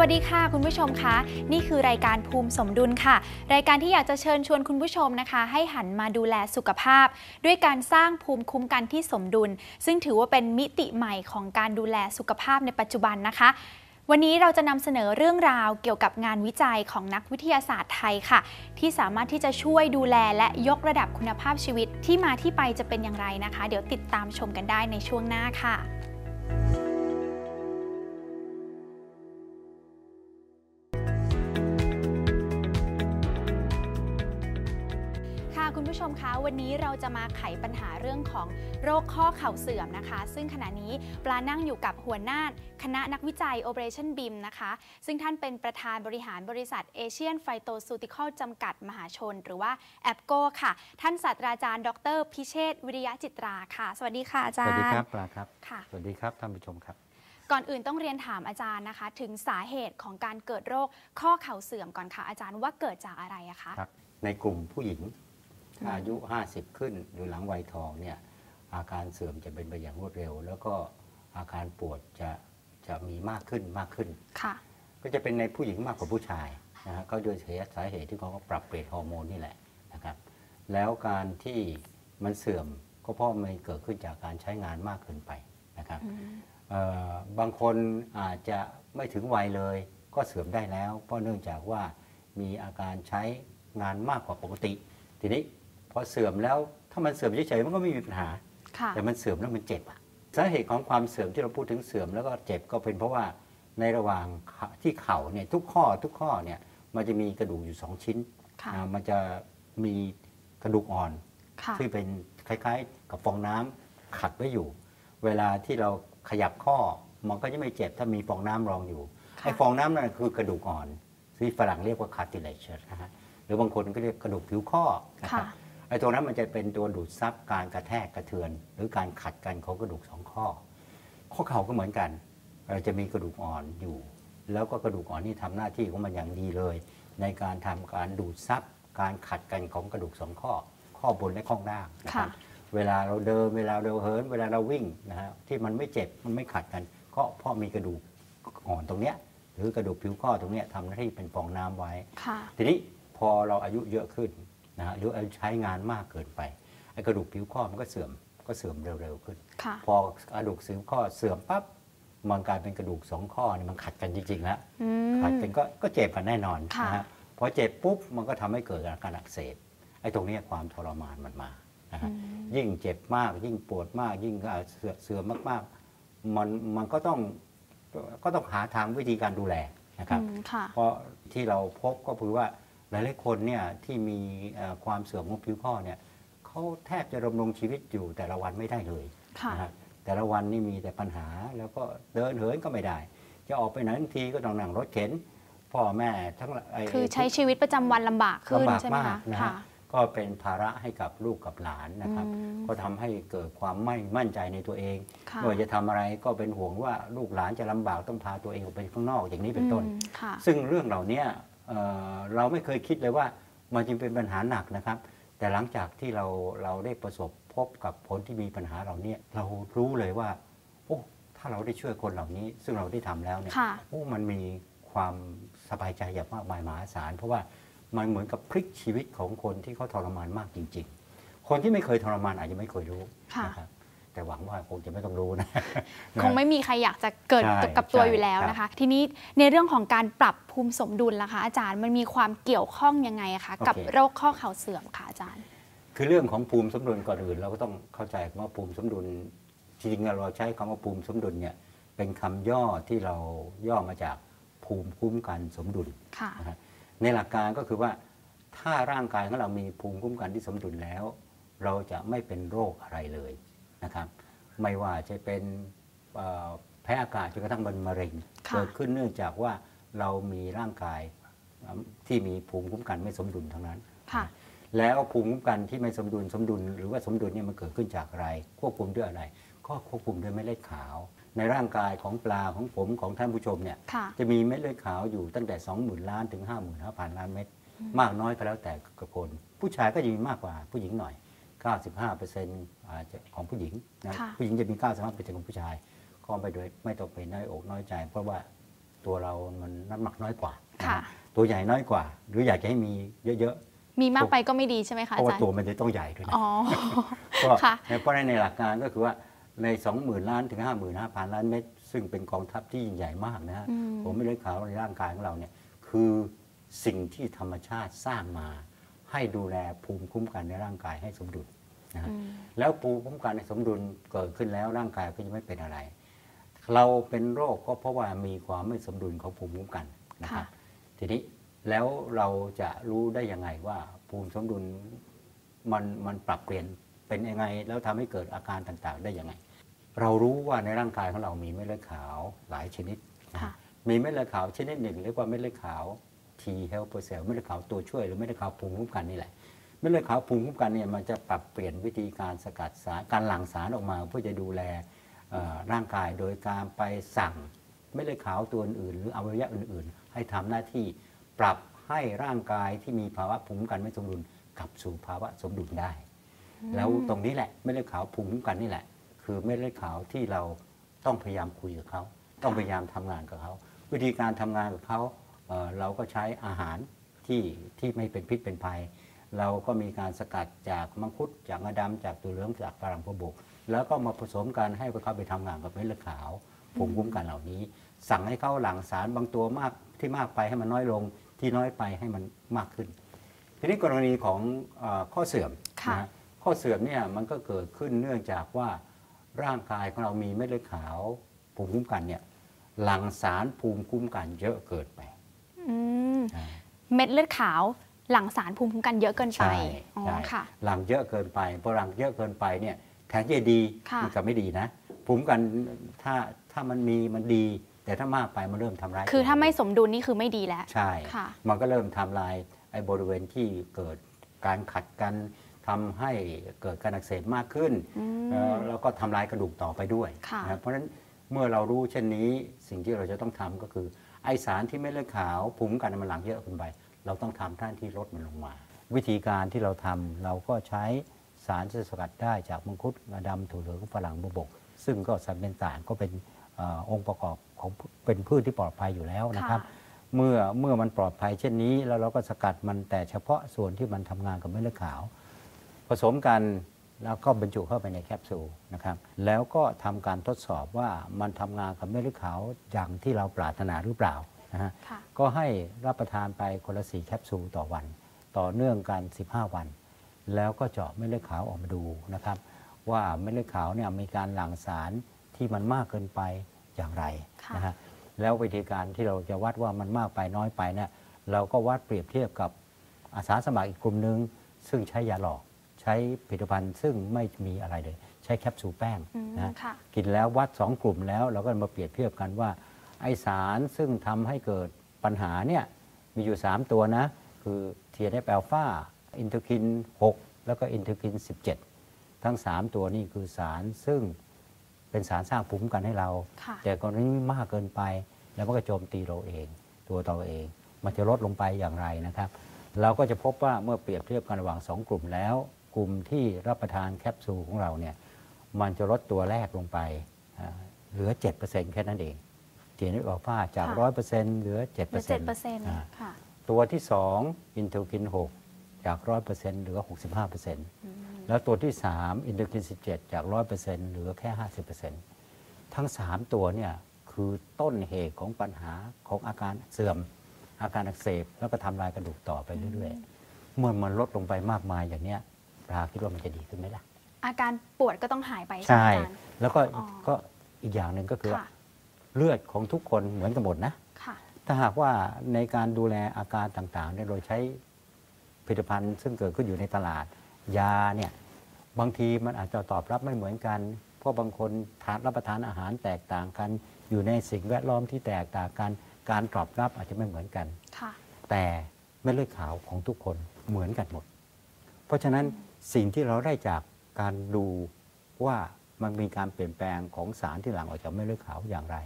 วัสดีค่ะคุณผู้ชมคะ นี่คือรายการภูมิสมดุลค่ะ รายการที่อยากจะเชิญชวนคุณผู้ชมนะคะ ให้หันมาดูแลสุขภาพ ด้วยการสร้างภูมิคุ้มกันที่สมดุล ซึ่งถือว่าเป็นมิติใหม่ของการดูแลสุขภาพในปัจจุบันนะคะวันนี้เราจะนำเสนอเรื่องราวเกี่ยวกับงานวิจัยของนักวิทยาศาสตร์ไทยค่ะ ที่สามารถที่จะช่วยดูแลและยกระดับคุณภาพชีวิตที่มาที่ไปจะเป็นอย่างไรนะคะ เดี๋ยวติดตามชมกันได้ในช่วงหน้าค่ะ มคะวันนี้เราจะมาไขปัญหาเรื่องของโรคข้อเข่าเสื่อมนะคะ ซึ่งขณะนี้ปลานั่งอยู่กับหัวหน้าคณะนักวิจัย Operation BIM นะคะ ซึ่งท่านเป็นประธานบริหารบริษัท Asian Phytoceutical จำกัดมหาชน หรือว่าแอปโกค่ะ ท่านศาสตราจารย์ ดร พิเชษฐ์วิริยะจิตราค่ะ สวัสดีค่ะอาสจารย์วัสดีครับปลาครับค่ะสวัสดีครับท่านผู้ชมครับก่อนอื่นต้องเรียนถามอาจารย์นะคะ ถึงสาเหตุของการเกิดโรคข้อเข่าเสื่อมก่อนค่ะอาจารย์ว่าเกิดจากอะไรอะคะครับในกลุ่มผู้หญิงถ้า อายุ 50 ขึ้นหรือหลังวัยทองเนี่ยอาการเสื่อมจะเป็นไปอย่างรวดเร็ว แล้วก็อาการปวดจะจะมีมากขึ้นมากขึ้นค่ะก็จะเป็นในผู้หญิงมากกว่าผู้ชายนะฮะก็โดยสาเหตุที่เขาก็ปรับเปลี่ยนฮอร์โมนนี่แหละนะครับ แล้วการที่มันเสื่อมก็เพราะมันเกิดขึ้นจากการใช้งานมากเกินไปนะครับเอ่อบางคนอาจจะไม่ถึงวัยเลย ก็เสื่อมได้แล้ว เพราะเนื่องจากว่ามีอาการใช้งานมากกว่าปกติ ทีนี้ พอเสื่อมแล้วถ้ามันเสื่อมเฉยๆมันก็ไม่มีปัญหาค่ะแต่มันเสื่อมแล้วมันเจ็บอะสาเหตุของความเสื่อมที่เราพูดถึงเสื่อมแล้วก็เจ็บก็เป็นเพราะว่าในระหว่างขาที่เข่าเนี่ยทุกข้อทุกข้อเนี่ยมันจะมีกระดูกอยู่สองชิ้นค่ะอ่ามันจะมีกระดูกอ่อนค่ะที่เป็นคล้ายๆ กับฟองน้ำขัดไว้อยู่ เวลาที่เราขยับข้อมันก็จะไม่เจ็บถ้ามีฟองน้ำรองอยู่ค่ะไอ้ฟองน้ำนั่นคือกระดูกอ่อนที่ฝรั่งเรียกว่า cartilage นะฮะหรือบางคนก็เรียกกระดูกผิวข้อนะครับค่ะ ไอ้ตัวนั้นมันจะเป็นตัวดูดซับการกระแทกกระเทือน หรือการขัดกันของกระดูกสองข้อ ข้อเข่าก็เหมือนกัน เราจะมีกระดูกอ่อนอยู่ แล้วก็กระดูกอ่อนนี่ทำหน้าที่ของมันอย่างดีเลย ในการทำการดูดซับการขัดกันของกระดูกสองข้อ ข้อบนและข้อล่างนะครับค่ะเวลาเราเดินเวลาเราเหิน เวลาเราวิ่งนะฮะที่มันไม่เจ็บมันไม่ขัดกัน ก็เพราะมีกระดูกอ่อนตรงเนี้ยหรือกระดูกผิวข้อตรงเนี้ยทำหน้าที่เป็นฟองน้ำไว้ค่ะทีนี้พอเราอายุเยอะขึ้น นะฮะหรืออายุใช้งานมากเกินไปไอ้กระดูกผิวข้อมันก็เสื่อมก็เสื่อมเร็วๆขึ้นค่ะพอกระดูกผิวข้อเสื่อมปั๊บมันกลายเป็นกระดูกสองข้อนี่มันขัดกันจริงๆแล้วอืขัดมกันก็ก็เจ็บกันแน่นอนค่ะนะฮะพอเจ็บปุ๊บมันก็ทำให้เกิดอาการอักเสบไอ้ตรงเนี้ยความทรมานมันมานะฮะยิ่งเจ็บมาก ยิ่งปวดมาก ยิ่งอ่าเสื่อเสื่อมมากๆมันมันก็ต้องก็ต้องหาทางวิธีการดูแลนะครับอืมค่ะเพราะที่เราพบก็คือว่า หลายๆคนเนี่ยที่มีเอ่อความเสื่อมของผิวข้อเนี่ยเขาแทบจะดำรงชีวิตอยู่แต่ละวันไม่ได้เลยค่ะนะฮะแต่ละวันนี่มีแต่ปัญหาแล้วก็เดินเหินก็ไม่ได้ จะออกไปไหนทันทีก็ต้องนั่งรถเข็นพ่อแม่ทั้งหลายไคือใช้ชีวิตประจำวันลำบากขึ้นลำบากใช่ไหมมากคะนะค่ะฮะก็เป็นภาระให้กับลูกกับหลานนะครับอืมก็ทำให้เกิดความไม่มั่นใจในตัวเองค่ะไม่ว่าจะทำอะไรก็เป็นห่วงว่าลูกหลานจะลำบากต้องพาตัวเองออกไปข้างนอกอย่างนี้เป็นต้นอืมค่ะซึ่งเรื่องเหล่านี้ เอ่อเราไม่เคยคิดเลยว่ามันจึงเป็นปัญหาหนักนะครับ แต่หลังจากที่เราเราได้ประสบพบกับคนที่มีปัญหาเหล่านี้เรารู้เลยว่าโอ้ถ้าเราได้ช่วยคนเหล่านี้ ซึ่งเราได้ทำแล้วเนี่ยค่ะโอ้มันมีความสบายใจอย่างมากมายมหาศาลเพราะว่ามันเหมือนกับพลิกชีวิตของคนที่เขาทรมานมากจริง ๆ คนที่ไม่เคยทรมานอาจจะไม่เคยรู้ค่ะนะครับ แต่หวังว่าคงจะไม่ต้องรู้นะ คงไม่มีใครอยากจะเกิดใช่กับตัวใช่อยู่แล้วครับนะคะ ทีนี้ในเรื่องของการปรับภูมิสมดุลล่ะคะอาจารย์มันมีความเกี่ยวข้องยังไงอะคะกับโอเคโรคข้อเข่าเสื่อมค่ะอาจารย์ คือเรื่องของภูมิสมดุลก่อนอื่น เราก็ต้องเข้าใจว่าภูมิสมดุลจริงๆเราใช้คำว่าภูมิสมดุลเนี่ยเป็นคำย่อที่เราย่อมาจากภูมิคุ้มกันสมดุลค่ะนะฮะในหลักการก็คือว่าถ้าร่างกายของเรามีภูมิคุ้มกันที่สมดุลแล้ว เราจะไม่เป็นโรคอะไรเลย นะครับไม่ว่าจะเป็นเอ่อแพ้อากาศจนกระทั่งเป็นมะเร็งค่ะเกิดขึ้นเนื่องจากว่าเรามีร่างกายที่มีภูมิคุ้มกันไม่สมดุลทั้งนั้นค่ะแล้วภูมิคุ้มกันที่ไม่สมดุลสมดุล หรือว่าสมดุลเนี่ยมันเกิดขึ้นจากอะไร ควบคุมด้วยอะไร ก็ก็ควบคุมด้วยเม็ดเลือดขาว ในร่างกายของปลาของผมของท่านผู้ชมเนี่ยค่ะจะมีเม็ดเลือดขาวอยู่ตั้งแต่ 20,000 ล้านถึง 55,000 ล้านเม็ดมากน้อยก็แล้วแต่กระคนผู้ชายก็จะมีมากกว่าผู้หญิงหน่อย 95%อาจจะของผู้หญิงนะค่ะผู้หญิงจะมี 95%ของผู้ชาย ก็ไปโดยไม่ต้องไปน้อยอกน้อยใจ เพราะว่าตัวเรามันน้ำหนักน้อยกว่านะค่ะตัวใหญ่น้อยกว่า หรืออยากจะให้มีเยอะมีมากไปก็ไม่ดีใช่ไหมๆคะเพราะอาว่าจารย์ตัวมันจะต้องใหญ่ด้วยนะอ๋อก็ค่ะในเพราะฉะนั้นในหลักการก็คือว่าใน 20,000 ล้านถึง 55,000 ล้านเม็ดซึ่งเป็นกองทัพที่ยิ่งใหญ่มากนะฮะอืมผมไม่ได้ข่าวในร่างกายของเราเนี่ยคือสิ่งที่ธรรมชาติสร้างมา ให้ดูแลภูมิคุ้มกันในร่างกายให้สมดุลนะฮะอืมแล้วภูมิคุ้มกันในสมดุลเกิดขึ้นแล้วร่างกายก็จะไม่เป็นอะไร เราเป็นโรคก็เพราะว่ามีความไม่สมดุลของภูมิคุ้มกันนะครับค่ะทีนี้แล้วเราจะรู้ได้ยังไงว่าภูมิสมดุลมันมันปรับเปลี่ยนเป็นยังไง แล้วทำให้เกิดอาการต่างๆ ได้ยังไง เรารู้ว่าในร่างกายของเรามีเม็ดเลือดขาวหลายชนิดนะค่ะมีเม็ดเลือดขาวชนิดหนึ่งเรียกว่าเม็ดเลือดขาว T helper cell เม็ดเลือดขาวตัวช่วย หรือเม็ดเลือดขาวภูมิคุ้มกันนี่แหละเม็ดเลือดขาวภูมิคุ้มกันเนี่ยมันจะปรับเปลี่ยนวิธีการสกัดสารการหลั่งสารออกมา เพื่อจะดูแลเอ่อร่างกายโดยการไปสั่งเม็ดเลือดขาวตัวอื่นๆหรืออวัยวะอื่น ๆ ให้ทำหน้าที่ปรับให้ร่างกายที่มีภาวะภูมิคุ้มกันไม่สมดุลกลับสู่ภาวะสมดุลได้ แล้วตรงนี้แหละเม็ดเลือดขาวภูมิคุ้มกันนี่แหละ คือเม็ดเลือดขาวที่เราต้องพยายามคุยกับเขา ต้องพยายามทำงานกับเขา วิธีการทำงานกับเขา เอ่อเราก็ใช้อาหารที่ที่ไม่เป็นพิษเป็นภัย เราก็มีการสกัดจากมังคุดจากงาดำจากตัวเหลืองจากฝรั่งพวบก แล้วก็มาผสมกันให้เขาไปทำงานกับเม็ดเลือดขาวภูมิคุ้มกันเหล่านี้ สั่งให้เขาหลั่งสารบางตัวมากที่มากไปให้มันน้อยลงที่น้อยไปให้มันมากขึ้น ทีนี้กรณีของเออข้อเสื่อมค่ะนะฮะข้อเสื่อมเนี่ยมันก็เกิดขึ้นเนื่องจากว่าร่างกายของเรามีเม็ดเลือดขาวภูมิคุ้มกันเนี่ยหลั่งสารภูมิคุ้มกันเยอะเกินไปอืมอ่า เม็ดเลือดขาวหลั่งสารภูมิคุ้มกันเยอะเกินไปใช่อ๋อใช่ค่ะหลังเยอะเกินไปพอหลังเยอะเกินไปเนี่ยแทนที่จะดีค่ะมันกลับไม่ดีนะภูมิคุ้มกันถ้าถ้ามันมีมันดี แต่ถ้ามากไปมันเริ่มทำร้ายคือถ้าไม่ตัวสมดุลนี่คือไม่ดีแล้วใช่ค่ะมันก็เริ่มทำลายไอ้บริเวณที่เกิดการขัดกันทำให้เกิดการอักเสบมากขึ้นอืมเอ่อแล้วก็ทำลายกระดูกต่อไปด้วยค่ะนะเพราะฉะนั้นเมื่อเรารู้เช่นนี้สิ่งที่เราจะต้องทำก็คือ ไอสารที่ไม่เลือดขาวภูมิคุ้มกันมันหลังเยอะเกินไป เราต้องทำท่านที่ลดมันลงมา วิธีการที่เราทำเราก็ใช้สารที่สกัดได้จากมังคุดงาดำถั่วเหลืองฝรั่งบวบก ซึ่งก็สารเป็นต่างก็เป็นเออองค์ประกอบของเป็นพืชที่ปลอดภัยอยู่แล้วนะครับค่ะเมื่อเมื่อมันปลอดภัยเช่นนี้ แล้วเราก็สกัดมันแต่เฉพาะส่วนที่มันทำงานกับเม็ดเลือดขาว ผสมกัน แล้วก็บรรจุเข้าไปในแคปซูลนะครับ แล้วก็ทำการทดสอบว่ามันทำงานกับเม็ดเลือดขาวอย่างที่เราปรารถนาหรือเปล่านะฮะค่ะก็ให้รับประทานไปคนละสี่แคปซูลต่อวัน ต่อเนื่องกัน 15 วัน แล้วก็เจาะเม็ดเลือดขาวออกมาดูนะครับ ว่าเม็ดเลือดขาวเนี่ยมีการหลั่งสารที่มันมากเกินไปอย่างไรค่ะนะฮะแล้ววิธีการที่เราจะวัดว่ามันมากไปน้อยไปเนี่ยเราก็วัดเปรียบเทียบกับอาสาสมัครอีกกลุ่มหนึ่งซึ่งใช้ยาหลอก ใช้ผลิตภัณฑ์ซึ่งไม่มีอะไรเลย ใช้แคปซูลแป้งอืมนะค่ะกินแล้ววัดสองกลุ่มแล้วเราก็มาเปรียบเทียบกันว่า ไอ้สารซึ่งทำให้เกิดปัญหาเนี่ยมีอยู่ 3 ตัวนะ คือ TNF alpha interleukin 6 แล้วก็ interleukin 17 ทั้ง 3 ตัวนี่คือสารซึ่งเป็นสารสร้างภูมิคุ้มกันให้เราค่ะแต่กรณีมากเกินไปแล้วมันก็โจมตีเราเอง ตัวเราเอง มันจะลดลงไปอย่างไรนะครับ เราก็จะพบว่าเมื่อเปรียบเทียบกันระหว่าง 2 กลุ่มแล้ว กลุ่มที่รับประทานแคปซูลของเราเนี่ยมันจะลดตัวแรกลงไปอ่าเหลือ 7%แค่นั้นเอง TNF alpha จากค่ะ100%เหลือ7%เหลือเจ็ดเปอร์เซ็นต์อ่าค่ะตัวที่ 2 interleukin 6 จาก 100%เหลือ 65%แล้วตัวที่ 3 interleukin 17 จาก 100%เหลือแค่ 50%ทั้ง 3 ตัวเนี่ยคือต้นเหตุของปัญหาของอาการเสื่อม อาการอักเสบแล้วก็ทำลายกระดูกต่อไปเรื่อยๆเมื่อมันลดลงไปมากมายอย่างเนี้ย ปลาคิดว่ามันจะดีขึ้นไหมล่ะ อาการปวดก็ต้องหายไปใช่ไหมอาจารย์ แล้วก็อ๋อ ก็อีกอย่างหนึ่งก็คือว่าค่ะ เลือดของทุกคนเหมือนกันหมดนะ ค่ะ ถ้าหากว่าในการดูแลอาการต่างๆเนี่ยโดยใช้ผลิตภัณฑ์ซึ่งเกิดขึ้นอยู่ในตลาด ยาเนี่ยบางทีมันอาจจะตอบรับไม่เหมือนกัน เพราะบางคนทานรับประทานอาหารแตกต่างกัน อยู่ในสิ่งแวดล้อมที่แตกต่างกัน การตอบรับอาจจะไม่เหมือนกัน ค่ะ แต่เม็ดเลือดขาวของทุกคนเหมือนกันหมด เพราะฉะนั้น สิ่งที่เราได้จากการดูว่ามันมีการเปลี่ยนแปลงของสารที่หลั่งออกจากเม็ดเลือดขาวอย่างไร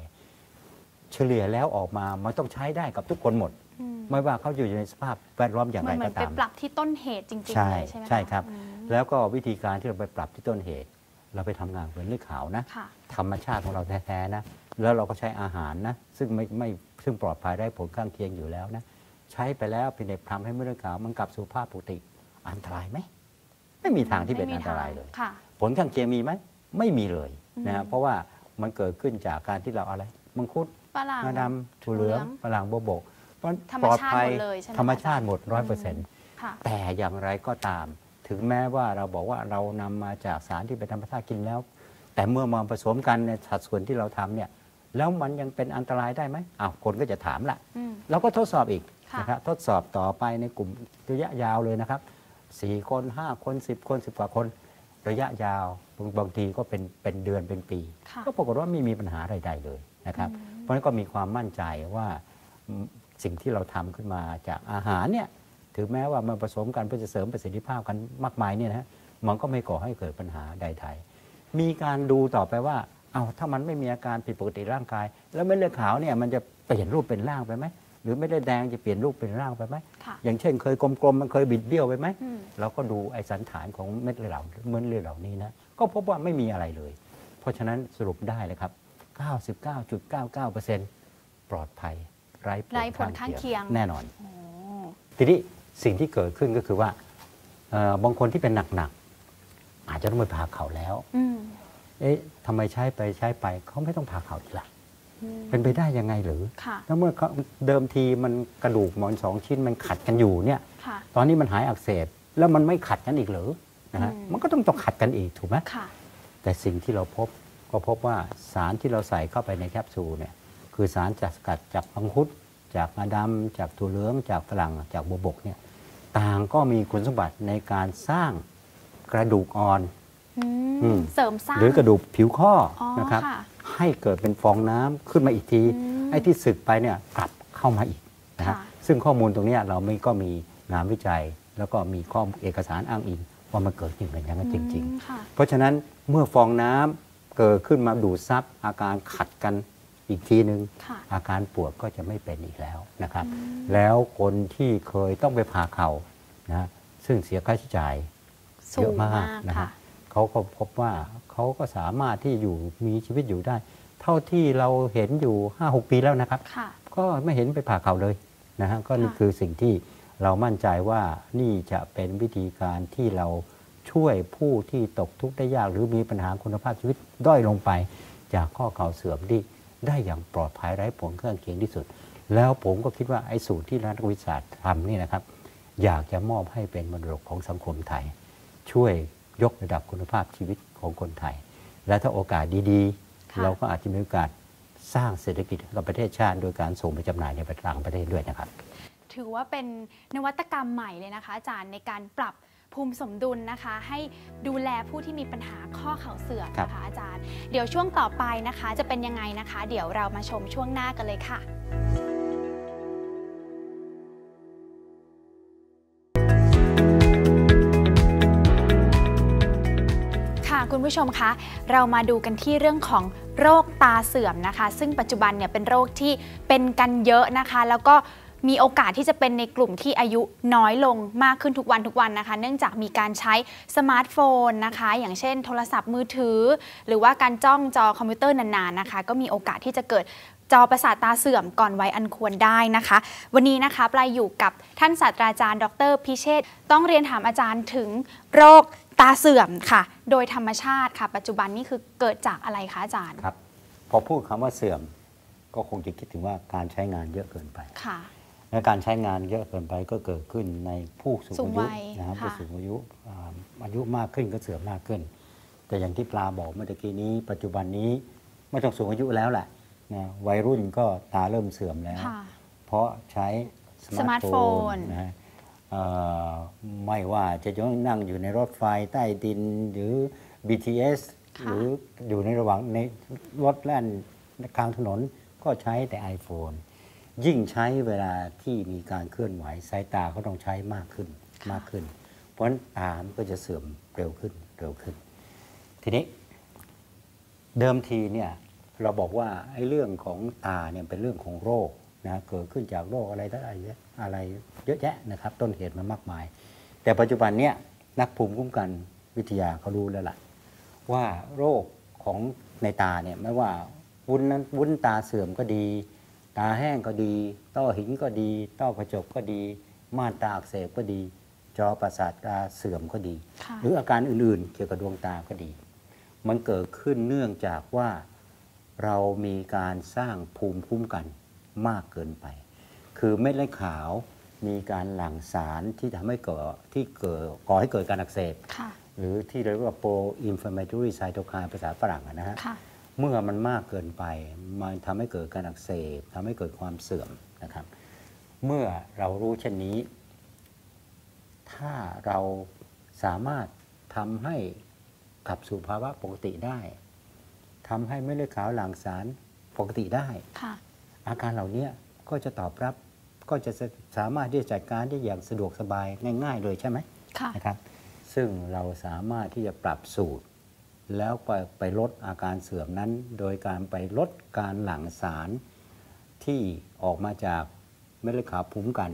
เฉลี่ยแล้วออกมามันต้องใช้ได้กับทุกคนหมดอืมไม่ว่าเขาอยู่ในสภาพแวดล้อมอย่างมัไรนเหมืก็อนไปตามปรับที่ต้นเหตุจริงๆใช่เลยใช่ไหมะใช่ครับอืมแล้วก็วิธีการที่เราไปปรับที่ต้นเหตุ เราไปทำงานเป็นเลือดขาวนะค่ะธรรมชาติของเราแท้ๆนะ แล้วเราก็ใช้อาหารนะ ซึ่งไม่ไม่ซึ่งปลอดภัยได้ผลข้างเคียงอยู่แล้วนะ ใช้ไปแล้วเป็นเด็กทำให้เม็ดเลือดขาวมันกลับสู่ภาพปกติอันตรายไหม ไม่มีทางที่เป็นไม่มีอันตรายเลยค่ะผลข้างเคียงมีไหมไม่มีเลยนะอืฮะมเพราะว่ามันเกิดขึ้นจากการที่เราอะไรมังคุดฝรั่งงาดำถั่วเหลืองถั่วเหลืองฝรั่งโบวบกเพราะธรรมปลอดชาติภัยหมดเลยใช่ไหมธรรมคะชาติหมดร้อยเปอร์เซ็นต์ค่ะแต่อย่างไรก็ตาม ถึงแม้ว่าเราบอกว่าเรานำมาจากสารที่เป็นธรรมชาติกินแล้ว แต่เมื่อมาผสมกันในสัดส่วนที่เราทำเนี่ยแล้วมันยังเป็นอันตรายได้ไหมอ้าวคนก็จะถามละอืมเราก็ทดสอบอีกค่ะนะครับทดสอบต่อไปในกลุ่มระยะยาวเลยนะครับ 4คน5คน10คน10กว่าคน ระยะยาวบางบางทีก็เป็นเป็นเดือนเป็นปีค่ะก็ปรากฏว่าไม่มีปัญหาใดๆเลยนะครับ เพราะฉะนั้นก็มีความมั่นใจว่าอืมสิ่งที่เราทำขึ้นมาจากอาหารเนี่ยถึงแม้ว่ามันผสมกันเพื่อจะเสริมประสิทธิภาพกันมากมายเนี่ยนะฮะมันก็ไม่ก่อให้เกิดปัญหาใดๆมีการดูต่อไปว่าเอาถ้ามันไม่มีอาการผิดปกติร่างกาย แล้วเม็ดเลือดขาวเนี่ยมันจะเปลี่ยนรูปเป็นร่างไปไหม หรือไม่ได้แดงจะเปลี่ยนรูปเป็นร่างไปไหมค่ะอย่างเช่นเคยกลมๆมันเคยบิดเบี้ยวไปไหมอืมเราก็ดูไอ้สันฐานของเม็ดเลือดเหล่าเม็ดเลือดเหล่านี้นะก็พบว่าไม่มีอะไรเลย เพราะฉะนั้นสรุปได้เลยครับ 99.99%ปลอดภัยไร้ไร้ผลข้างเคียงแน่นอนโอ้ทีนี้สิ่งที่เกิดขึ้นก็คือว่าเอ่อบางคนที่เป็นหนักๆอาจจะต้องไปผ่าเข่าแล้วอืมเอ๊ะทำไมใช้ไปใช้ไปเขาไม่ต้องผ่าเข่าอีกล่ะอืม เป็นไปได้ยังไงหรือค่ะแล้วเมื่อเขาเดิมทีมันกระดูกหมอนสองชิ้นมันขัดกันอยู่เนี่ยค่ะตอนนี้มันหายอักเสบแล้วมันไม่ขัดกันอีกเหรือนะฮะอืมมันก็ต้องต้องขัดกันอีกถูกไหมค่ะแต่สิ่งที่เราพบก็พบว่าสารที่เราใส่เข้าไปในแคปซูลเนี่ยคือสารจากสกัดจากมังคุดจากงาดำจากถั่วเหลืองจากฝรั่งจากบัวบกเนี่ยต่างก็มีคุณสมบัติในการสร้างกระดูกอ่อนอือืมมเสริมสร้างหรือกระดูกผิวข้อออนะครับค่ะ ให้เกิดเป็นฟองน้ำขึ้นมาอีกทีอืมไอ้ที่สึกไปเนี่ยกลับเข้ามาอีกนะฮะค่ะซึ่งข้อมูลตรงเนี้ยเราไม่ก็มีงานวิจัย แล้วก็มีข้อเอกสารอ้างอิงว่ามันเกิดขึ้นอย่างนั้นจริงอืมค่ะๆเพราะฉะนั้นเมื่อฟองน้ำเกิดขึ้นมาดูดซับอาการขัดกันอีกทีหนึ่งค่ะอาการปวดก็จะไม่เป็นอีกแล้วนะครับ แล้วคนที่เคยต้องไปผ่าเข่านะซึ่งเสียค่าใช้จ่ายสูเยอะงมามากกนะครัค่ะบเขาก็พบว่า เขาก็สามารถที่อยู่มีชีวิตอยู่ได้ เท่าที่เราเห็นอยู่ 5-6 ปีแล้วนะครับค่ะก็ไม่เห็นไปผ่าเข่าเลยนะฮะก็นี่ค่ะคือสิ่งที่เรามั่นใจว่านี่จะเป็นวิธีการที่เราช่วยผู้ที่ตกทุกข์ได้ยาก หรือมีปัญหาคุณภาพชีวิตด้อยลงไป จากข้อเข่าเสื่อมที่ได้อย่างปลอดภัยไร้ผลข้างเคียงที่สุด แล้วผมก็คิดว่าไอ้สูตรที่นักวิทยาศาสตร์ทำนี่นะครับ อยากจะมอบให้เป็นมรดกของสังคมไทย ช่วย ยกระดับคุณภาพชีวิตของคนไทย และถ้าโอกาสดีค่ะๆเราก็อาจจะมีโอกาสสร้างเศรษฐกิจให้กับประเทศชาติโดยการส่งไปจำหน่ายในต่างประเทศด้วยนะครับ ถือว่าเป็นนวัตกรรมใหม่เลยนะคะ อาจารย์ในการปรับภูมิสมดุลนะคะ ให้ดูแลผู้ที่มีปัญหาข้อเข่าเสื่อมนะคะอาจารย์ เดี๋ยวช่วงต่อไปนะคะ จะเป็นยังไงนะคะ เดี๋ยวเรามาชมช่วงหน้ากันเลยค่ะ คุณผู้ชมคะ เรามาดูกันที่เรื่องของโรคตาเสื่อมนะคะ ซึ่งปัจจุบันเนี่ยเป็นโรคที่เป็นกันเยอะนะคะ แล้วก็มีโอกาสที่จะเป็นในกลุ่มที่อายุน้อยลงมากขึ้นทุกวันทุกวันนะคะ เนื่องจากมีการใช้สมาร์ทโฟนนะคะ อย่างเช่น โทรศัพท์มือถือ หรือว่าการจ้องจอคอมพิวเตอร์นานๆนะคะ ก็มีโอกาสที่จะเกิดจอประสาทตาเสื่อมก่อนวัยอันควรได้นะคะ วันนี้นะคะปลายอยู่กับท่านศาสตราจารย์ ดรพิเชษต้องเรียนถามอาจารย์ถึงโรค ตาเสื่อมค่ะ โดยธรรมชาติค่ะ ปัจจุบันนี่คือเกิดจากอะไรคะอาจารย์ครับ พอพูดคำว่าเสื่อม ก็คงจะคิดถึงว่าการใช้งานเยอะเกินไปค่ะและการใช้งานเยอะเกินไปก็เกิดขึ้นในผู้สูงสูงอายุวัยนะครับค่ะผู้สูงอายุอ่าอายุมากขึ้นก็เสื่อมมากขึ้น แต่อย่างที่ปลาบอกเมื่อตะกี้นี้ ปัจจุบันนี้ไม่ต้องสูงอายุแล้วแหละนะวัยรุ่นก็ตาเริ่มเสื่อมแล้วค่ะเพราะใช้สสมามาร์ร์ททโฟโฟนนนะฮะเอ่อ ไม่ว่าจะยังนั่งอยู่ในรถไฟใต้ดินหรือ BTS ค่ะหรืออยู่ในระหว่างในรถแล่นกลางถนนก็ใช้แต่ iPhone ยิ่งใช้เวลาที่มีการเคลื่อนไหวสายตาก็ต้องใช้มากขึ้นมากขึ้น เพราะฉะนั้นตามันก็จะเสื่อมเร็วขึ้นเร็วขึ้น ทีนี้ เดิมทีเนี่ยเราบอกว่าไอ้เรื่องของตาเนี่ยเป็นเรื่องของโรคนะเกิดขึ้นจากโรคอะไรต่ออะไรเย อะอะไรเยอะแยะนะครับ ต้นเหตุมันมากมาย แต่ปัจจุบันเนี่ยนักภูมิคุ้มกันวิทยาเขารู้แล้วล่ะ ว่าโรคของในตาเนี่ยไม่ว่าวุ้นนั้นวุ้นตาเสื่อมก็ดี ตาแห้งก็ดี ต้อหินก็ดี ต้อกระจกก็ดี ม่านตาอักเสบก็ดี จอประสาทตาเสื่อมก็ดีค่ะหรืออาการอื่นๆ เกี่ยวกับดวงตาก็ดี มันเกิดขึ้นเนื่องจากว่าเรามีการสร้างภูมิคุ้มกันมากเกินไป คือเม็ดเลือดขาวมีการหลั่งสารที่ทำให้เกิดที่เกิดก่อให้เกิดการอักเสบค่ะหรือที่เรียกว่า pro inflammatory cytokine ภาษาฝรั่งอะนะฮะค่ะเมื่อมันมากเกินไป มันทำให้เกิดการอักเสบทำให้เกิดความเสื่อมนะครับ เมื่อเรารู้เช่นนี้ ถ้าเราสามารถทำให้กลับสู่ภาวะปกติได้ทำให้เม็ดเลือดขาวหลั่งสารปกติได้ค่ะอาการเหล่านี้ก็จะตอบรับ ก็จะสามารถที่จะจัดการได้อย่างสะดวกสบายง่าย ๆ เลยใช่ไหมค่ะนะครับ ซึ่งเราสามารถที่จะปรับสูตร แล้วไปไปลดอาการเสื่อมนั้น โดยการไปลดการหลั่งสารที่ออกมาจากเม็ดเลือดขาวภูมิคุ้มกัน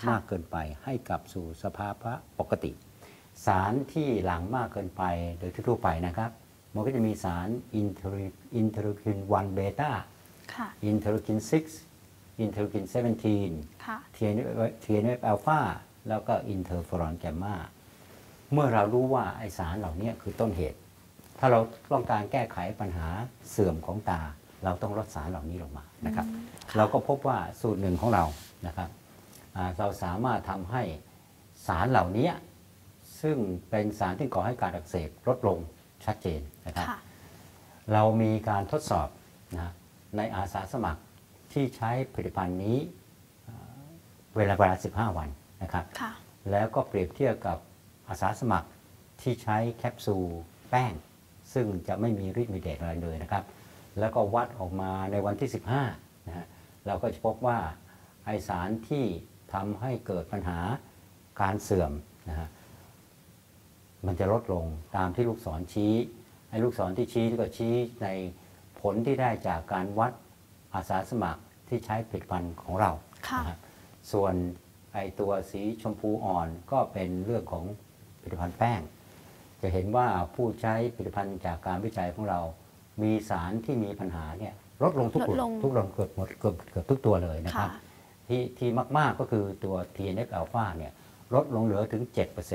ค่ะมากเกินไปให้กลับสู่สภาวะปกติ สารที่หลั่งมากเกินไปโดยทั่วๆไปนะครับ มันก็จะมีสาร inter interleukin 1 beta ค่ะ interleukin 6 interleukin 17ค่ะ TNF อัลฟาแล้วก็ interferon gamma เมื่อเรารู้ว่าไอสารเหล่านี้คือต้นเหตุ ถ้าเราต้องการแก้ไขปัญหาเสื่อมของตา เราต้องลดสารเหล่านี้ลงมานะครับ เราก็พบว่าสูตรหนึ่งของเรานะครับอ่าเราสามารถทำให้สารเหล่านี้ซึ่งเป็นสารที่ก่อให้การอักเสบลดลงชัดเจนนะครับค่ะเรามีการทดสอบนะในอาสาสมัคร ที่ใช้ผลิตภัณฑ์นี้เอ่อเวลาเวลา 15 วันนะครับค่ะแล้วก็เปรียบเทียบกับอาสาสมัครที่ใช้แคปซูลแป้ง ซึ่งจะไม่มีฤทธิ์มีเดชอะไรเลยนะครับ แล้วก็วัดออกมาในวันที่ 15นะฮะเราก็จะพบว่าไอสารที่ทำให้เกิดปัญหาการเสื่อมนะฮะมันจะลดลงตามที่ลูกศรชี้ไอ้ลูกศรที่ชี้ก็ชี้ในผลที่ได้จากการวัดอาสาสมัคร ที่ใช้ผลิตภัณฑ์ของเราค่ะ นะฮะส่วนไอตัวสีชมพูอ่อนก็เป็นเรื่องของผลิตภัณฑ์แป้ง จะเห็นว่าผู้ใช้ผลิตภัณฑ์จากการวิจัยของเรา มีสารที่มีปัญหาเนี่ยลดลงทุกลดลง ทุกลงเกือบหมดเกือบเกือบทุกตัวเลยนะครับค่ะที่ที่มาก ๆ ก็คือตัว TNF อ l p h a เนี่ยลดลงเหลือถึง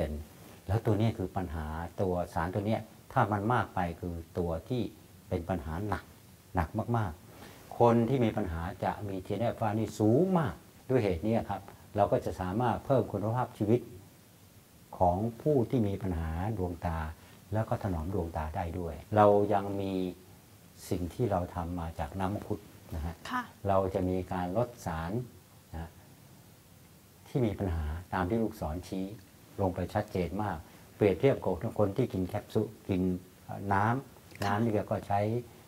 7%แล้วตัวเนี้คือปัญหาตัวสารตัวเนี้ยถ้ามันมากไปคือตัวที่เป็นปัญหาหนักหนักมากๆ คนที่มีปัญหาจะมี TNF อ l p h a นี่สูงมากด้วยเหตุนี้ครับ เราก็จะสามารถเพิ่มคุณภาพชีวิตของผู้ที่มีปัญหาดวงตา แล้วก็ถนอมดวงตาได้ด้วย เรายังมีสิ่งที่เราทำมาจากน้ำมังคุดนะฮะค่ะเราจะมีการลดสารนะที่มีปัญหาตามที่ลูกศรชี้ ลงไปชัดเจนมาก เปรียบเทียบกับคนที่กินแคปซูลกินเอ่อน้ำน้ำนี่ก็ใช้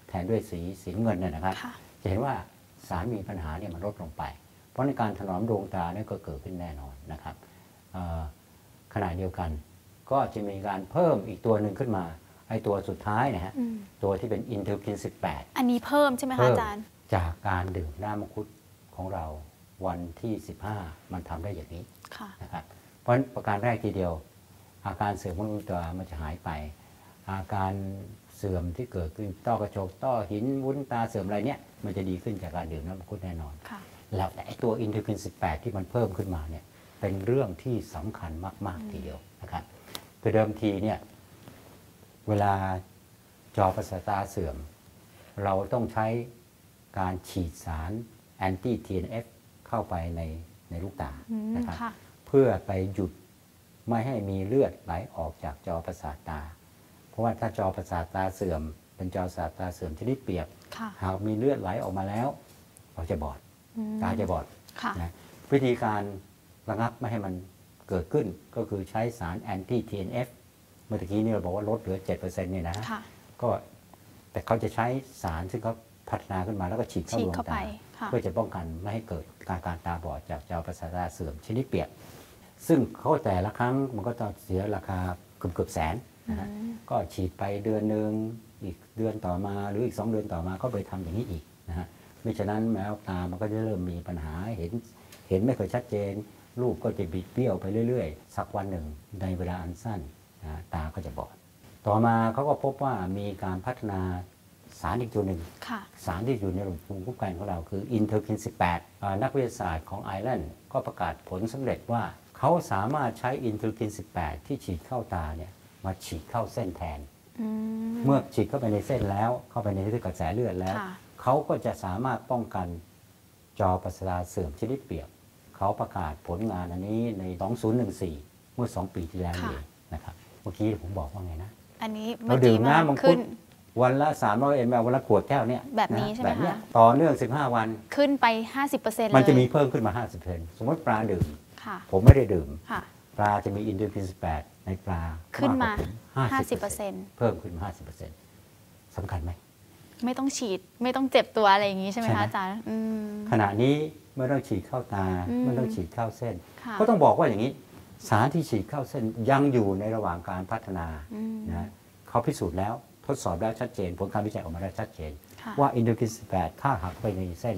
แทนด้วยสีสีเงินเนี่ยนะครับค่ะ จะเห็นว่าสารมีปัญหาเนี่ยมันลดลงไป เพราะในการถนอมดวงตาเนี่ยก็เกิดขึ้นแน่นอนนะครับเอ่อขณะเดียวกัน ก็จะมีการเพิ่มอีกตัวหนึ่งขึ้นมาไอ้ตัวสุดท้ายนะฮะอืมตัวที่เป็นอินเทอร์คิน 18 อันนี้เพิ่มใช่ไหมคะเพิ่มอาจารย์ จากการดื่มน้ำมังคุดของเราวันที่ 15 มันทำได้อย่างนี้ค่ะนะครับเพราะฉะนั้นประการแรกทีเดียว อาการเสื่อมของดวงตามันจะหายไป อาการเสื่อมที่เกิดขึ้นต้อกระจกต้อหินวุ้นตาเสื่อมอะไรเนี่ยมันจะดีขึ้นจากการดื่มน้ำมังคุดแน่นอนค่ะแล้วแต่ไอ้ตัว interleukin 18 ที่มันเพิ่มขึ้นมาเนี่ยเป็นเรื่องที่สำคัญมาก ๆ ทีเดียวนะครับคือเดิมทีเนี่ยเวลาจอประสาทตาเสื่อม เราต้องใช้การฉีดสารแอนตี้ TNF เข้าไปในในลูกตาอืมนะครับค่ะเพื่อไปหยุดไม่ให้มีเลือดไหลออกจากจอประสาทตาเพ ราะว่าถ้าจอประสาทตาเสื่อม เป็นจอประสาทตาเสื่อมชนิดเปียก ค่ะ หากมีเลือดไหลออกมาแล้ว เราจะบอด อืมตาจะบอดค่ะ นะวิธีการระงับไม่ให้มันเกิดขึ้นก็คือใช้สารแอนตี้ TNF เมื่อกี้นี่เราบอกว่าลดเหลือ 7%เนี่ยนะค่ะ ก็แต่เขาจะใช้สารซึ่งเขาพัฒนาขึ้นมาแล้วก็ฉีดเข้าฉีดดวงเข้าไปตา ค่ะ เพื่อจะป้องกันไม่ให้เกิดการการตาบอดจากจอประสาทตาเสื่อมชนิดเปียก ซึ่งเขาแต่ละครั้งมันก็ต้องเสียราคาเกือบเกือบแสน นะฮะอืมก็ฉีดไปเดือนหนึ่งอีกเดือนต่อมาหรืออีก 2 เดือนต่อมาก็ไปทำอย่างนี้อีกนะฮะไม่ฉะนั้นแมวตามันก็จะเริ่มมีปัญหาเห็นเห็นไม่ค่อยชัดเจน รูปก็จะบิดเบี้ยวไปเรื่อย ๆ สักวันหนึ่งในเวลาอันสั้นนะฮะตาก็จะบอด ต่อมาเขาก็พบว่ามีการพัฒนาสารอีกตัวหนึ่งค่ะสารที่อยู่ในระบบภูมิคุ้มกันของเราคือ interleukin 18อ่านักวิทยาศาสตร์ของไอร์แลนด์ก็ประกาศผลสำเร็จว่า เขาสามารถใช้ interleukin 18 ที่ฉีดเข้าตาเนี่ย มาฉีดเข้าเส้นแทนอืมเมื่อฉีดเข้าไปในเส้นแล้ว เข้าไปในเส้นกระแสเลือดแล้วค่ะเขาก็จะสามารถป้องกันจอประสาทเสื่อมชนิดเปียก เขาประกาศผลงานอันนี้ใน 2014 เมื่อ 2 ปีที่แล้วนี่ค่ะเองนะครับ เมื่อกี้ผมบอกว่าไงนะ อันนี้เราเมื่อดื่กี้มมาน้ำมังคุขึ้ดนวันละ 300 ml วันละขวดแก้วเนี่ยแบบนี้ะใช่ไหมแบบเนี้ยคะต่อเนื่อง 15 วันขึ้นไป 50%เลย มันจะมีเพิ่มขึ้นมา 50%สมมติปลาดื่มค่ะผมไม่ได้ดื่มค่ะ ปลาจะมีอินเทอร์คิน18 ในปลาขึ้นมากกว่ผ50%เพิ่มขึ้นมา50%สำคัญไหม ไม่ต้องฉีดไม่ต้องเจ็บตัวอะไรอย่างนี้ใช่ไหมใช่ไหมคะอาจารย์อืมขณะนี้ไม่ต้องฉีดเข้าตาอืมไม่ต้องฉีดเข้าเส้นค่ะก็ต้องบอกว่าอย่างนี้ สารที่ฉีดเข้าเส้นยังอยู่ในระหว่างการพัฒนาอืมนะเขาพิสูจน์แล้วทดสอบแล้วชัดเจน ผลการวิจัยออกมาแล้วชัดเจนค่ะว่า interleukin 18 ถ้าหักไปในเส้น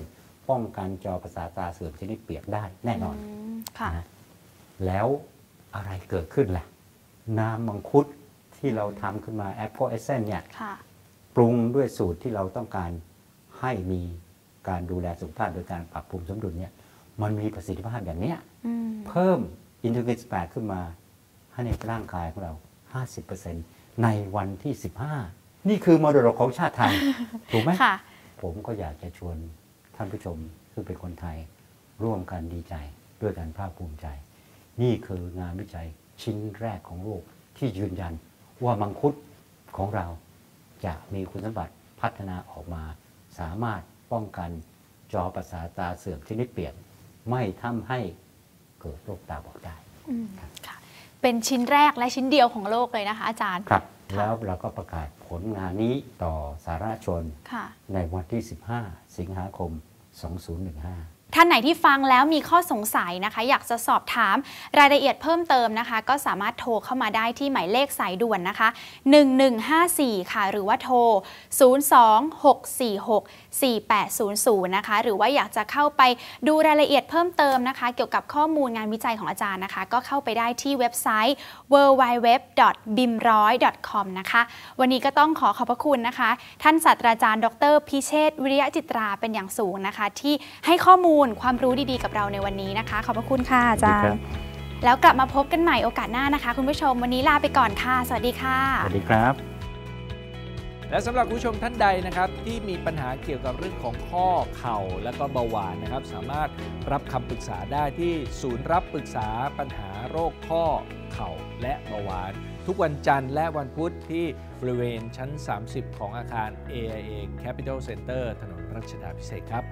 ป้องกันจอประสาทตาเสื่อมชนิดเปียกได้แน่นอนมค่ะนะแล้ว อะไรเกิดขึ้นล่ะ น้ำมังคุดที่เราทำขึ้นมาแอปเปิลเอเซนเนี่ยค่ะปรุงด้วยสูตรที่เราต้องการให้มีการดูแลสุขภาพโดยการปรับภูมิสมดุลเนี่ยมันมีประสิทธิภาพอย่างเนี้ยอืมเพิ่มอินเทอร์เน8ขึ้นมาให้ในร่างกายของเรา 50%ในวันที่ 15 นี่คือมรดกของชาติไทย ถูกไหมค่ะผมก็อยากจะชวนท่านผู้ชมซึ่งเป็นคนไทย ร่วมกันดีใจด้วยกันภาคภูมิใจ นี่คืองานวิจัยชิ้นแรกของโลกที่ยืนยันว่ามังคุดของเราจะมีคุณสมบัติพัฒนาออกมา สามารถป้องกันจอประสาทตาเสื่อมชนิดเปียกไม่ทำให้เกิดโรคตาบอดได้อืมค่ะเป็นชิ้นแรกและชิ้นเดียวของโลกเลยนะคะอาจารย์ครับค่ะแล้วเราก็ประกาศผลงานนี้ต่อสาธารณชนค่ะในวันที่ 15 สิงหาคม 2015 ท่านไหนที่ฟังแล้วมีข้อสงสัยนะคะ อยากจะสอบถามรายละเอียดเพิ่มเติมนะคะ ก็สามารถโทรเข้ามาได้ที่หมายเลขสายด่วนนะคะ 1154 ค่ะ หรือว่าโทร 026464800 นะคะ หรือว่าอยากจะเข้าไปดูรายละเอียดเพิ่มเติมนะคะ เกี่ยวกับข้อมูลงานวิจัยของอาจารย์นะคะ ก็เข้าไปได้ที่เว็บไซต์ www.bim100.com นะคะ วันนี้ก็ต้องขอขอบพระคุณนะคะ ท่านศาสตราจารย์ ดร พิเชษวิริยะจิตราเป็นอย่างสูงนะคะ ที่ให้ข้อมูลความรู้ดีๆ กับเราในวันนี้นะคะ ขอบพระคุณค่ะอาจารครัย์บแล้วกลับมาพบกันใหม่โอกาสหน้านะคะ คุณผู้ชมวันนี้ลาไปก่อนค่ะ สวัสดีค่ะ สวัสดีครับ และสำหรับผู้ชมท่านใดนะครับ ที่มีปัญหาเกี่ยวกับเรื่องของข้อเข่าและก็เบาหวานนะครับ สามารถรับคำปรึกษาได้ที่ศูนย์รับปรึกษาปัญหาโรคข้อเข่าและเบาหวาน ทุกวันจันทร์และวันพุธที่บริเวณชั้น 30 ของอาคาร AIA Capital Center ถนนรัชดาพิเศษกครับ